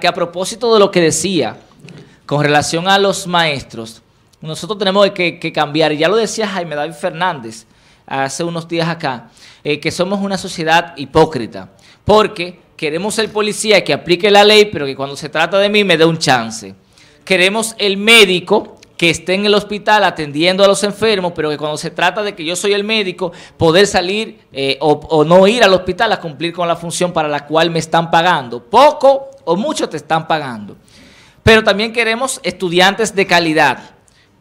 que a propósito de lo que decía con relación a los maestros, nosotros tenemos que, cambiar, y ya lo decía Jaime David Fernández hace unos días acá, eh, que somos una sociedad hipócrita, porque queremos el policía que aplique la ley, pero que cuando se trata de mí me dé un chance. Queremos el médico que esté en el hospital atendiendo a los enfermos, pero que cuando se trata de que yo soy el médico, poder salir eh, o, no ir al hospital a cumplir con la función para la cual me están pagando. Poco o mucho te están pagando. Pero también queremos estudiantes de calidad.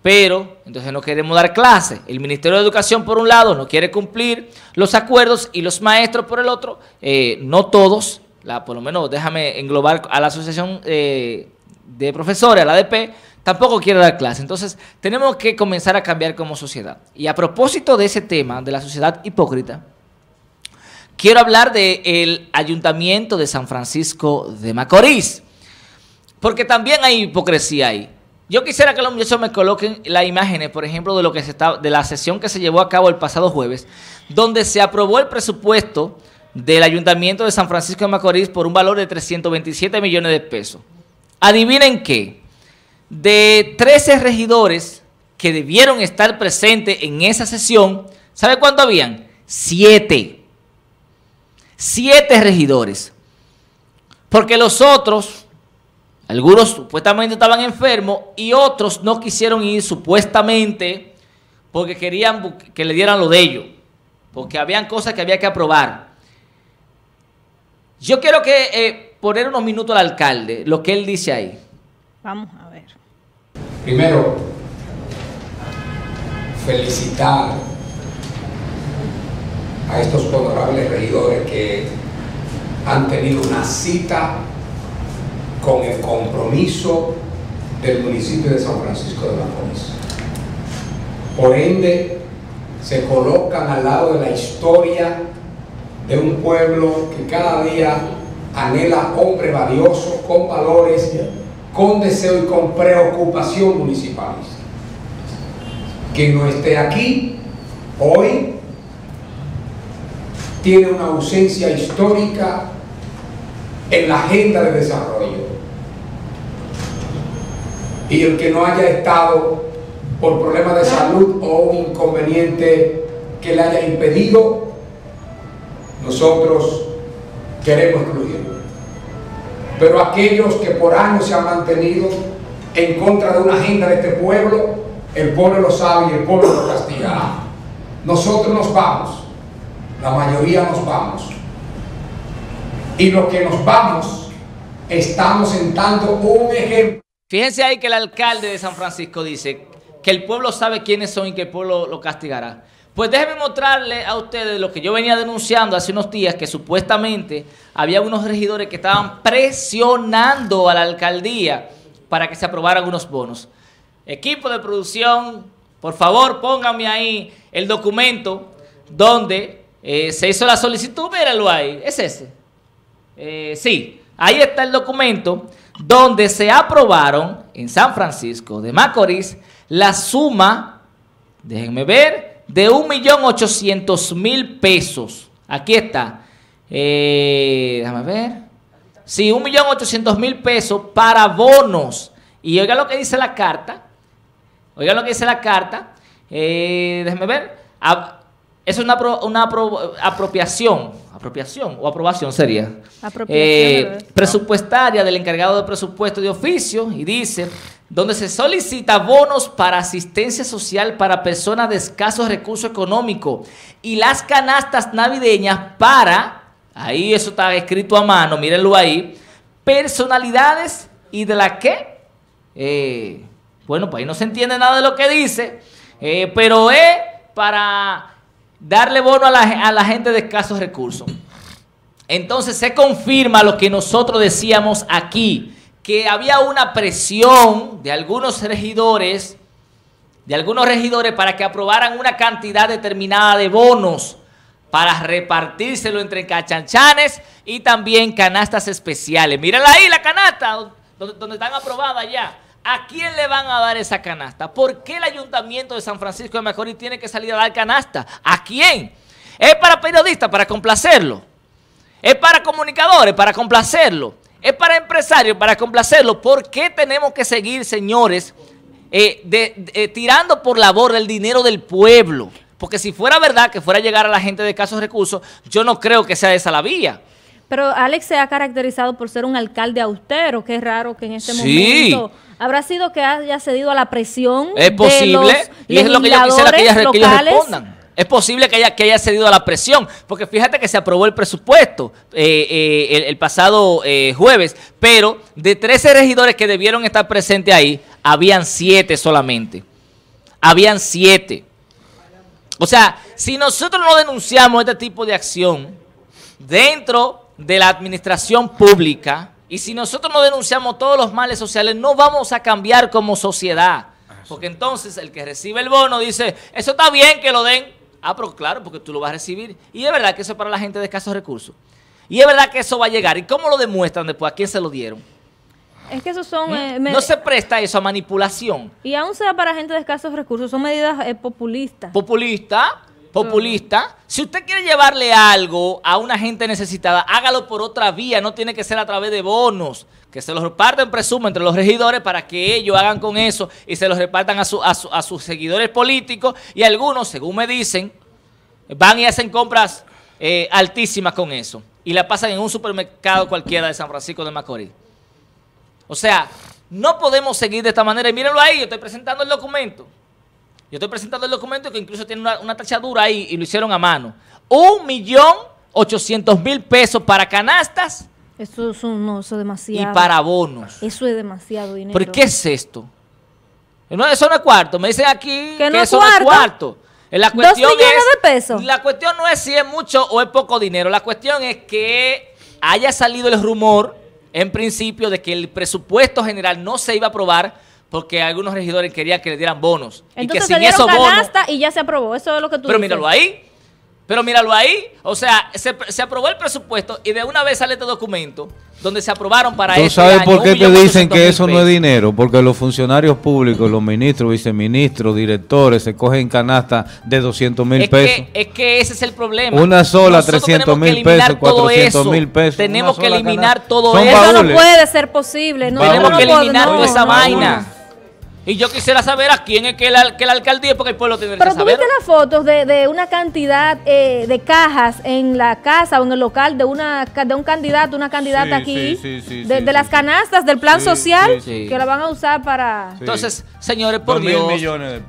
Pero entonces no queremos dar clases. El Ministerio de Educación, por un lado, no quiere cumplir los acuerdos y los maestros, por el otro, eh, no todos, la, por lo menos déjame englobar a la Asociación eh, de Profesores, la ADP, tampoco quiere dar clase. Entonces, tenemos que comenzar a cambiar como sociedad. Y a propósito de ese tema, de la sociedad hipócrita, quiero hablar del Ayuntamiento de San Francisco de Macorís. Porque también hay hipocresía ahí. Yo quisiera que los muchachos me coloquen las imágenes, por ejemplo, de lo que se está, de la sesión que se llevó a cabo el pasado jueves, donde se aprobó el presupuesto del Ayuntamiento de San Francisco de Macorís por un valor de 327 millones de pesos. Adivinen qué de 13 regidores que debieron estar presentes en esa sesión, ¿sabe cuánto habían? Siete. Siete regidores. Porque los otros, algunos supuestamente estaban enfermos y otros no quisieron ir supuestamente porque querían que le dieran lo de ellos. Porque habían cosas que había que aprobar. Yo quiero que eh, poner unos minutos al alcalde, lo que él dice ahí. Vamos a Primero, felicitar a estos honorables regidores que han tenido una cita con el compromiso del municipio de San Francisco de Macorís. Por ende, se colocan al lado de la historia de un pueblo que cada día anhela hombre valioso, con valores con deseo y con preocupación municipalista. Que no esté aquí hoy tiene una ausencia histórica en la agenda de desarrollo. Y el que no haya estado por problemas de salud o un inconveniente que le haya impedido, nosotros queremos incluirlo pero aquellos que por años se han mantenido en contra de una agenda de este pueblo, el pueblo lo sabe y el pueblo lo castigará. Nosotros nos vamos, la mayoría nos vamos. Y lo que nos vamos, estamos sentando un ejemplo. Fíjense ahí que el alcalde de San Francisco dice que el pueblo sabe quiénes son y que el pueblo lo castigará. Pues déjenme mostrarle a ustedes lo que yo venía denunciando hace unos días, que supuestamente había unos regidores que estaban presionando a la alcaldía para que se aprobaran unos bonos. Equipo de producción, por favor pónganme ahí el documento donde eh, se hizo la solicitud, míralo ahí, es ese. Eh, sí, ahí está el documento donde se aprobaron en San Francisco de Macorís la suma, déjenme ver, de 1.800.000 pesos. Aquí está. Eh, déjame ver. Sí, 1.800.000 pesos para bonos. Y oiga lo que dice la carta. Oiga lo que dice la carta. Eh, déjame ver. es una, una apropiación. Apropiación o aprobación sería. Eh, presupuestaria del encargado de presupuesto de oficio. Y dice donde se solicita bonos para asistencia social para personas de escasos recursos económicos y las canastas navideñas para, ahí eso está escrito a mano, mírenlo ahí, personalidades y de la que, eh, bueno, pues ahí no se entiende nada de lo que dice, eh, pero es para darle bono a la, a la gente de escasos recursos. Entonces se confirma lo que nosotros decíamos aquí, que había una presión de algunos regidores, de algunos regidores para que aprobaran una cantidad determinada de bonos para repartírselo entre cachanchanes y también canastas especiales. Mírenla ahí, la canasta, donde, están aprobadas ya. ¿A quién le van a dar esa canasta? ¿Por qué el ayuntamiento de San Francisco de Macorís tiene que salir a dar canasta? ¿A quién? ¿Es para periodistas, para complacerlo? ¿Es para comunicadores, para complacerlo? Es para empresarios, para complacerlos. ¿Por qué tenemos que seguir, señores, eh, de, eh, tirando por la borda el dinero del pueblo? Porque si fuera verdad que fuera a llegar a la gente de escasos recursos, yo no creo que sea esa la vía. Pero Alex se ha caracterizado por ser un alcalde austero, que es raro que en este Sí. momento habrá sido que haya cedido a la presión Es posible, de y es lo que yo quisiera que ellas, legisladores que ellos locales. respondan. Es posible que haya, que haya cedido a la presión, porque fíjate que se aprobó el presupuesto eh, eh, el, el pasado eh, jueves, pero de 13 regidores que debieron estar presentes ahí, habían 7 solamente. Habían 7. O sea, si nosotros no denunciamos este tipo de acción dentro de la administración pública y si nosotros no denunciamos todos los males sociales, no vamos a cambiar como sociedad. Porque entonces el que recibe el bono dice, eso está bien que lo den. Ah, pero claro, porque tú lo vas a recibir. Y es verdad que eso es para la gente de escasos recursos. Y es verdad que eso va a llegar. ¿Y cómo lo demuestran después? ¿A quién se lo dieron? Es que esos son... eh, No se presta eso a manipulación. Y aún sea para gente de escasos recursos, son medidas eh, populistas. populista, populista. Si usted quiere llevarle algo a una gente necesitada, hágalo por otra vía, no tiene que ser a través de bonos, que se los reparten, presumo, entre los regidores para que ellos hagan con eso y se los repartan a, su- a su- a sus seguidores políticos y algunos, según me dicen, van y hacen compras eh, altísimas con eso y la pasan en un supermercado cualquiera de San Francisco de Macorís. O sea, no podemos seguir de esta manera. Y mírenlo ahí, yo estoy presentando el documento. Yo estoy presentando el documento que incluso tiene una, una tachadura ahí y lo hicieron a mano. Un millón ochocientos mil pesos para canastas Eso es, un- no, eso es y demasiado. para bonos. Eso es demasiado dinero. ¿Pero qué es esto? No, eso no es cuarto. Me dicen aquí Que que, no es eso no es cuarto. cuarto. Eh, La Dos cuestión millones es, de pesos. La cuestión no es si es mucho o es poco dinero. La cuestión es que haya salido el rumor, en principio, de que el presupuesto general no se iba a aprobar porque algunos regidores querían que le dieran bonos. y que Entonces sin se dieron esos bonos... y ya se aprobó. Eso es lo que tú Pero dices. míralo ahí. Pero míralo ahí. O sea, se, se aprobó el presupuesto y de una vez sale este documento donde se aprobaron para ¿Tú este sabes año por qué te dicen que eso no es dinero? Porque los funcionarios públicos, los ministros, viceministros, directores, se cogen canasta de 200 mil es pesos. Que, es que ese es el problema. Una sola, Nosotros 300 tenemos que mil pesos, todo 400 eso. mil pesos, Tenemos que eliminar canasta. todo Son eso. Eso no baúles. puede ser posible. No, Tenemos eso que eliminar no, toda esa no, vaina. Y yo quisiera saber a quién es que la, que la alcaldía, porque el pueblo tiene Pero que tú saber. viste las fotos de, de una cantidad eh, de cajas en la casa o en el local de una de un candidato, una candidata Sí, aquí, sí, sí, sí, de, sí, de las canastas del plan Sí, social sí, sí. que la van a usar para... Sí. Entonces, señores, por Dios,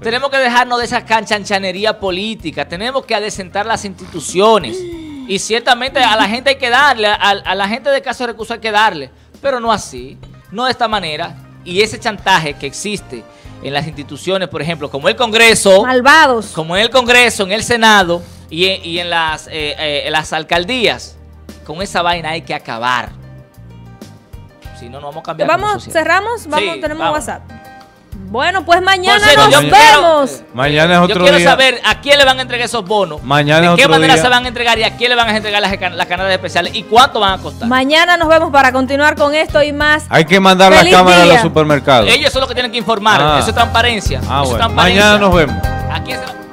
tenemos que dejarnos de esa canchanchanería política, tenemos que adecentar las instituciones. Y ciertamente a la gente hay que darle, a, a la gente de caso de recursos hay que darle, pero no así, no de esta manera. Y ese chantaje que existe en las instituciones, por ejemplo, como el Congreso, Malvados. como en el Congreso, en el Senado y en, y en las, eh, eh, en las alcaldías, con esa vaina hay que acabar. Si no, no vamos a cambiar. Vamos, cerramos, vamos, Sí, tenemos vamos. WhatsApp. Bueno, pues mañana nos yo quiero- vemos. Mañana es Yo otro quiero día. saber a quién le van a entregar esos bonos. Mañana ¿De es qué otro manera día. se van a entregar y a quién le van a entregar las, las canadas especiales y cuánto van a costar? Mañana nos vemos para continuar con esto y más. Hay que mandar la cámara a los supermercados. Ellos son los que tienen que informar. Ah. Eso es transparencia. Ah, Eso es bueno. transparencia. Mañana nos vemos. ¿A quién se lo-